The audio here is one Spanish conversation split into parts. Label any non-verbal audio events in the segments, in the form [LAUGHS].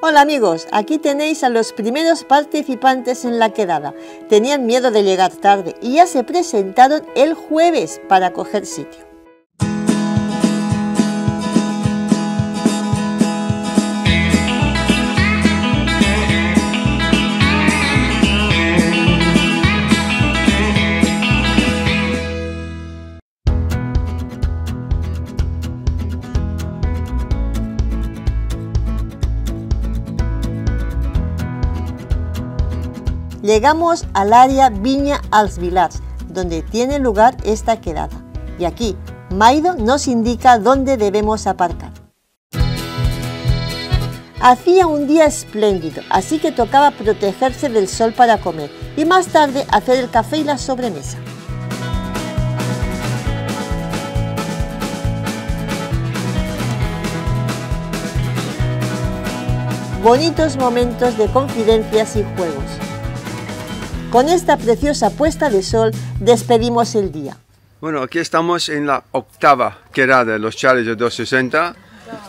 Hola amigos, aquí tenéis a los primeros participantes en la quedada. Tenían miedo de llegar tarde y ya se presentaron el jueves para coger sitio. Llegamos al área Viña als Vilars, donde tiene lugar esta quedada. Y aquí, Maido nos indica dónde debemos aparcar. Hacía un día espléndido, así que tocaba protegerse del sol para comer y más tarde hacer el café y la sobremesa. Bonitos momentos de confidencias y juegos. Con esta preciosa puesta de sol despedimos el día. Bueno, aquí estamos en la octava quedada de los Challenges 260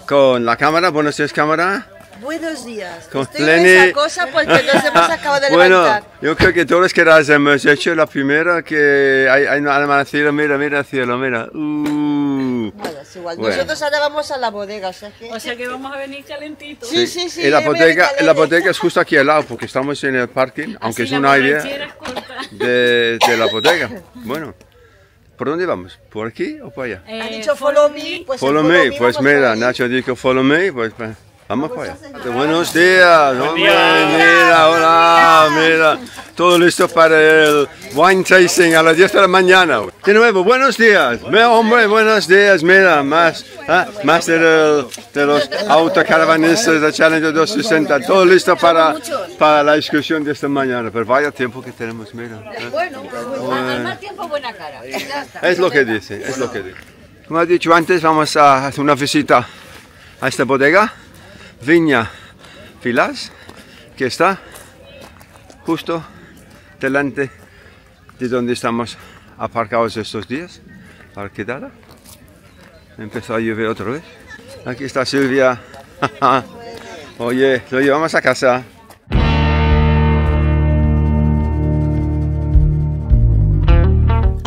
con la cámara. Buenos días, cámara. Buenos días. Con Estoy Pleni. en esa cosa porque nos hemos [LAUGHS] acabado de Bueno, levantar. yo creo que todas las quedadas hemos hecho. La primera que hay, hay un amanecido, mira, mira el cielo, mira. Uh. Bueno, es igual. Bueno. Nosotros ahora vamos a la bodega, o sea que... O sea que vamos a venir calentitos. Sí, sí, sí. Y la bodega, la de- bodega es justo aquí al lado porque estamos en el parking, aunque Así es un la área borrachera es corta. de, de la bodega. Bueno, ¿por dónde vamos? ¿por aquí o por allá? Eh, Ha dicho follow me, pues Follow el me, pues mira. Nacho dijo follow me, pues pues, vamos para allá. Buenos días, hombre, mira, hola, mira, todo listo para el wine tasting a las 10 de la mañana. De nuevo, buenos días, mira, hombre, buenos días, mira, más, ah, más de, el- de los autocaravanistas de Challenger 260, todo listo para, para la excursión de esta mañana, pero vaya tiempo que tenemos, mira. eh. Al mal tiempo, buena cara. Es lo que dice, es lo que dice. Como he dicho antes, vamos a hacer una visita a esta bodega, Viña Filas, que está justo delante de donde estamos aparcados estos días, para quedar. Empezó a llover otra vez. Aquí está Silvia. [LAUGHS] Oye, lo llevamos a casa.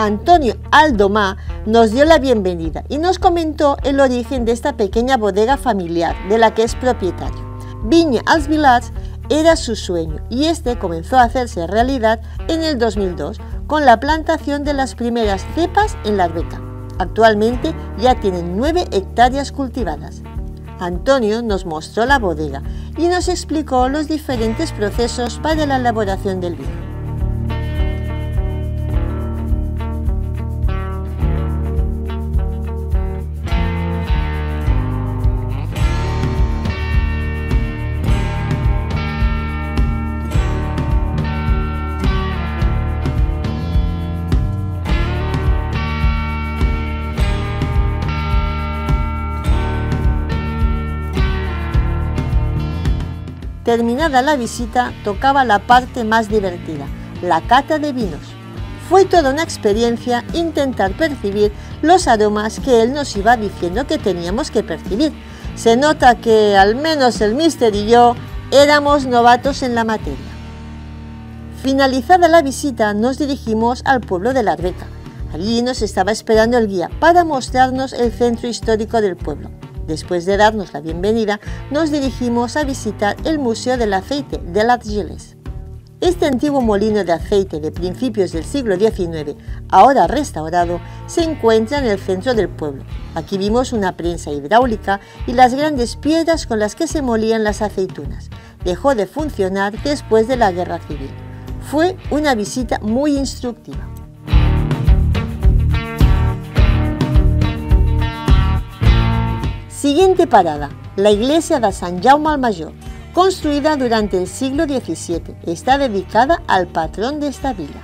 Antonio Aldomá nos dio la bienvenida y nos comentó el origen de esta pequeña bodega familiar de la que es propietario. Viña als Vilars era su sueño y este comenzó a hacerse realidad en el 2002 con la plantación de las primeras cepas en la Arbeca. Actualmente ya tienen 9 hectáreas cultivadas. Antonio nos mostró la bodega y nos explicó los diferentes procesos para la elaboración del vino. Terminada la visita, tocaba la parte más divertida, la cata de vinos. Fue toda una experiencia intentar percibir los aromas que él nos iba diciendo que teníamos que percibir. Se nota que al menos el mister y yo éramos novatos en la materia. Finalizada la visita, nos dirigimos al pueblo de la Arbeca. Allí nos estaba esperando el guía para mostrarnos el centro histórico del pueblo. Después de darnos la bienvenida, nos dirigimos a visitar el Museo del Aceite de Las Giles. Este antiguo molino de aceite de principios del siglo XIX, ahora restaurado, se encuentra en el centro del pueblo. Aquí vimos una prensa hidráulica y las grandes piedras con las que se molían las aceitunas. Dejó de funcionar después de la Guerra Civil. Fue una visita muy instructiva. Siguiente parada, la iglesia de San Jaume al Mayor, construida durante el siglo XVII. Está dedicada al patrón de esta villa.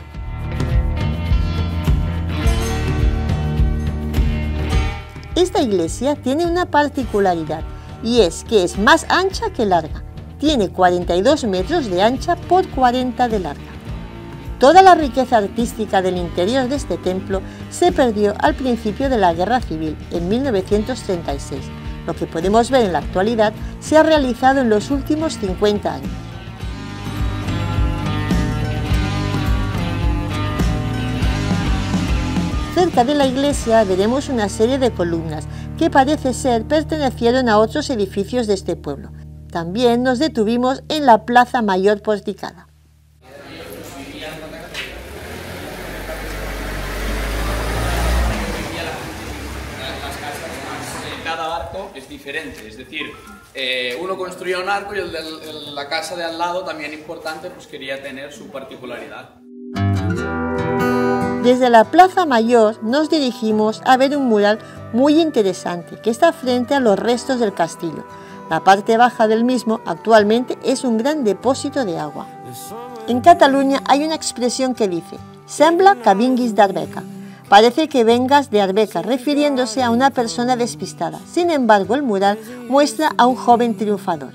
Esta iglesia tiene una particularidad y es que es más ancha que larga. Tiene 42 metros de ancha por 40 de larga. Toda la riqueza artística del interior de este templo se perdió al principio de la Guerra Civil, en 1936, Lo que podemos ver en la actualidad se ha realizado en los últimos 50 años. Cerca de la iglesia veremos una serie de columnas que parece ser pertenecieron a otros edificios de este pueblo. También nos detuvimos en la Plaza Mayor porticada. Cada arco es es decir, eh, uno construía un arco y el de la casa de al lado, también importante, pues quería tener su particularidad. Desde la Plaza Mayor nos dirigimos a ver un mural muy interesante que está frente a los restos del castillo. La parte baja del mismo actualmente es un gran depósito de agua. En Cataluña hay una expresión que dice, sembla que vinguis d'Arbeca. Parece que vengas de Arbeca, refiriéndose a una persona despistada. Sin embargo, el mural muestra a un joven triunfador.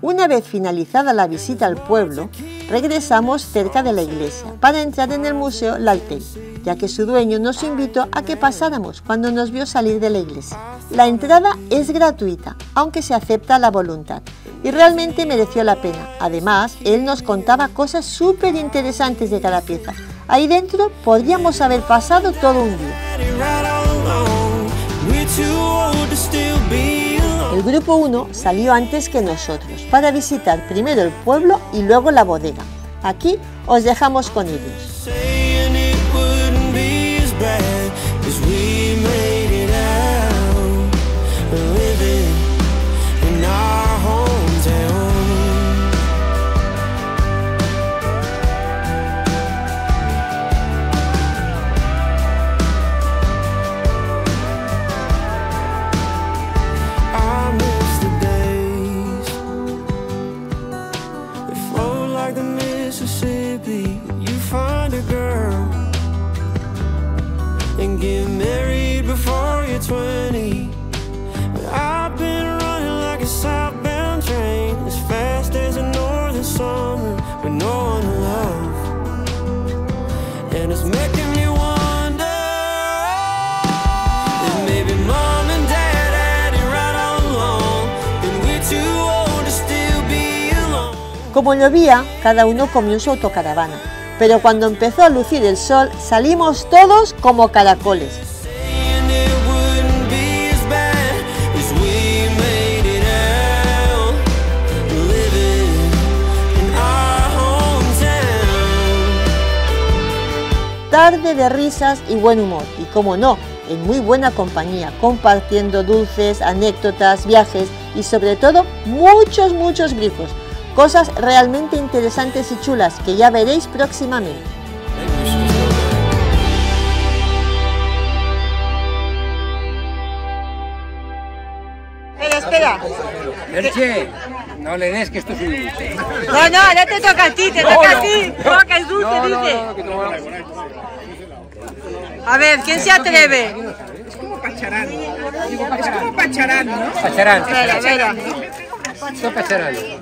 Una vez finalizada la visita al pueblo, regresamos cerca de la iglesia para entrar en el Museo Laltel, ya que su dueño nos invitó a que pasáramos cuando nos vio salir de la iglesia. La entrada es gratuita, aunque se acepta la voluntad, y realmente mereció la pena. Además, él nos contaba cosas súper interesantes de cada pieza. Ahí dentro podríamos haber pasado todo un día. El grupo 1 salió antes que nosotros para visitar primero el pueblo y luego la bodega. Aquí os dejamos con ellos. Como llovía, cada uno comió su autocaravana, pero cuando empezó a lucir el sol salimos todos como caracoles. Tarde de risas y buen humor, y como no, en muy buena compañía, compartiendo dulces, anécdotas, viajes y sobre todo muchos, muchos grifos Cosas realmente interesantes y chulas que ya veréis próximamente. Espera, espera. Merche, no le des que esto es un dulce. No, no, ahora te toca a ti, te toca a ti. No, que es dulce, dice. A ver, ¿quién se atreve? Es como pacharán. Es como pacharán, ¿no? Pacharán. Espera, espera. ¿Eh?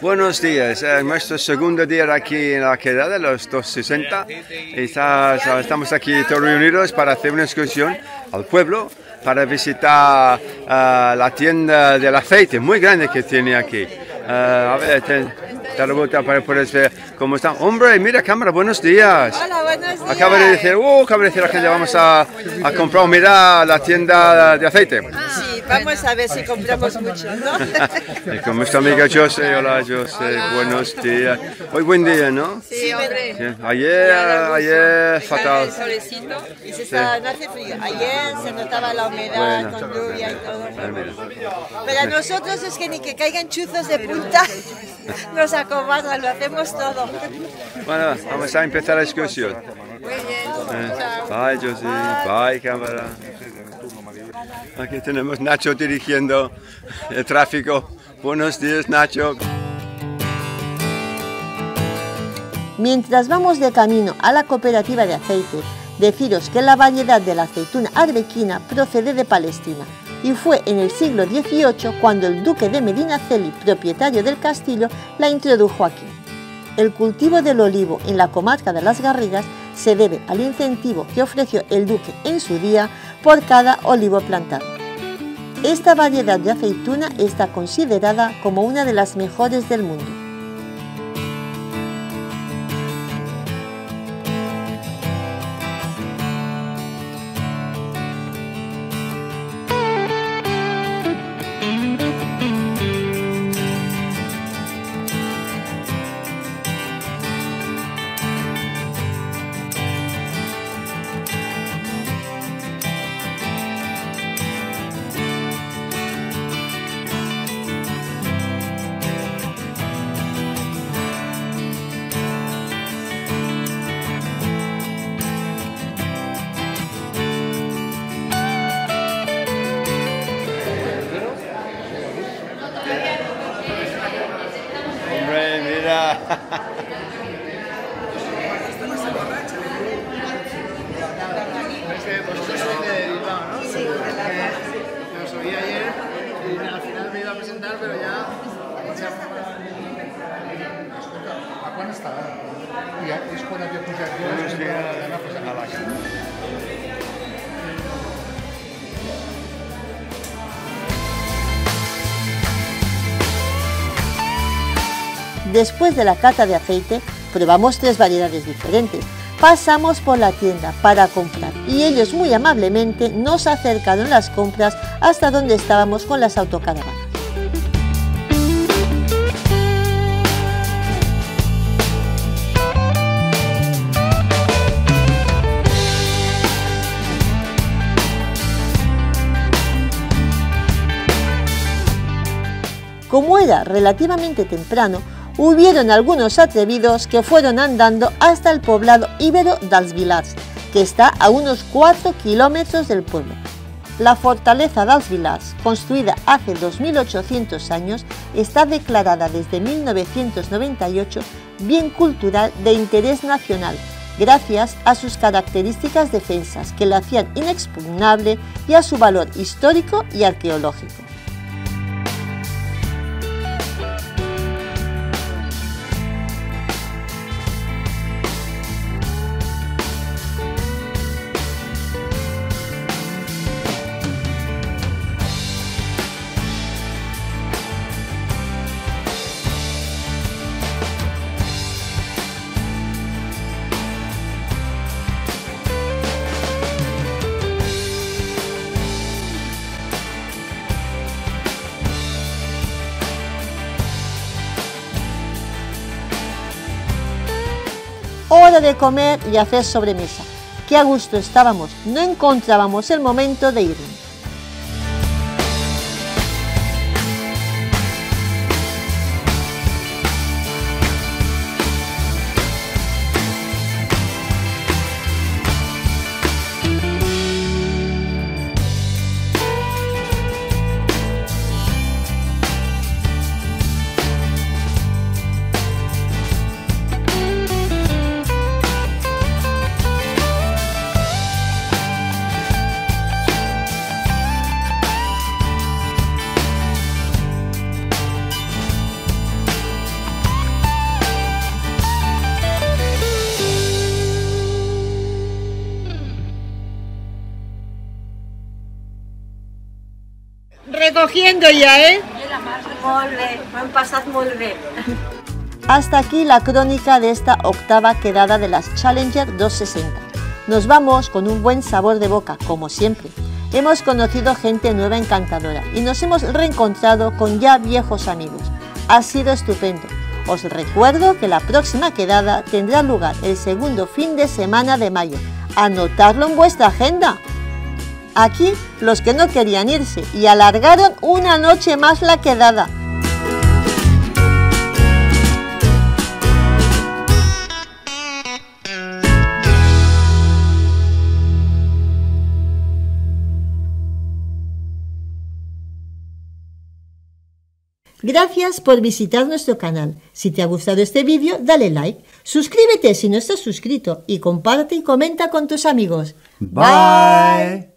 Buenos días, es nuestro segundo día aquí en la queda de los 260. Está- estamos aquí todos reunidos para hacer una excursión al pueblo, para visitar ah, la tienda del aceite muy grande que tiene aquí. Te la vuelta para poder ver cómo está. Hombre, mira cámara, buenos días. Hola, buenos días. Acaba de decir, uh, acaba de decir la gente, vamos a, a comprar, mira la tienda de aceite. Sí, vamos a ver si compramos mucho, ¿no? [LAUGHS] Y con nuestra amiga Jose, hola Jose, buenos días. Hoy buen día, ¿no? Sí, hombre. Sí. Ayer, ayer fatal. solecito y se está, no hace frío. Ayer se notaba la humedad Bueno. con lluvia y todo. Mira. Pero a nosotros es que ni que caigan chuzos de punta [LAUGHS] nos acobardan, lo hacemos todo. Bueno, vamos a empezar la excursión. Muy bien. Eh, Bye Jose, bye cámara. Aquí tenemos Nacho dirigiendo el tráfico. Buenos días Nacho. Mientras vamos de camino a la cooperativa de aceite, deciros que la variedad de la aceituna arbequina procede de Palestina y fue en el siglo XVIII cuando el duque de Medinaceli, propietario del castillo, la introdujo aquí. el cultivo del olivo en la comarca de las Garrigas se debe al incentivo que ofreció el duque en su día por cada olivo plantado. Esta variedad de aceituna está considerada como una de las mejores del mundo. Pero ya. A quan està? I és quan havia pujat jo, és que d'anar posant a la cara. Después de la cata de aceite, probamos tres variedades diferentes. Pasamos por la tienda para comprar y ellos muy amablemente nos acercaron las compras hasta donde estábamos con las autocaravanas. Relativamente temprano, hubieron algunos atrevidos que fueron andando hasta el poblado íbero Vilars, que está a unos 4 kilómetros del pueblo. La fortaleza Vilars, construida hace 2800 años, está declarada desde 1998 bien cultural de interés nacional, gracias a sus características defensas que la hacían inexpugnable y a su valor histórico y arqueológico. Hora de comer y hacer sobremesa. Qué a gusto estábamos, no encontrábamos el momento de irnos. ¿Eh? Molt bé, hem passat molt bé. Hasta aquí la crónica de esta octava quedada de las Challenger 260. Nos vamos con un buen sabor de boca, como siempre. Hemos conocido gente nueva encantadora y nos hemos reencontrado con ya viejos amigos. Ha sido estupendo. Os recuerdo que la próxima quedada tendrá lugar el segundo fin de semana de mayo. Anotadlo en vuestra agenda. Aquí los que no querían irse y alargaron una noche más la quedada. Gracias por visitar nuestro canal. Si te ha gustado este vídeo, dale like, suscríbete si no estás suscrito y comparte y comenta con tus amigos. Bye.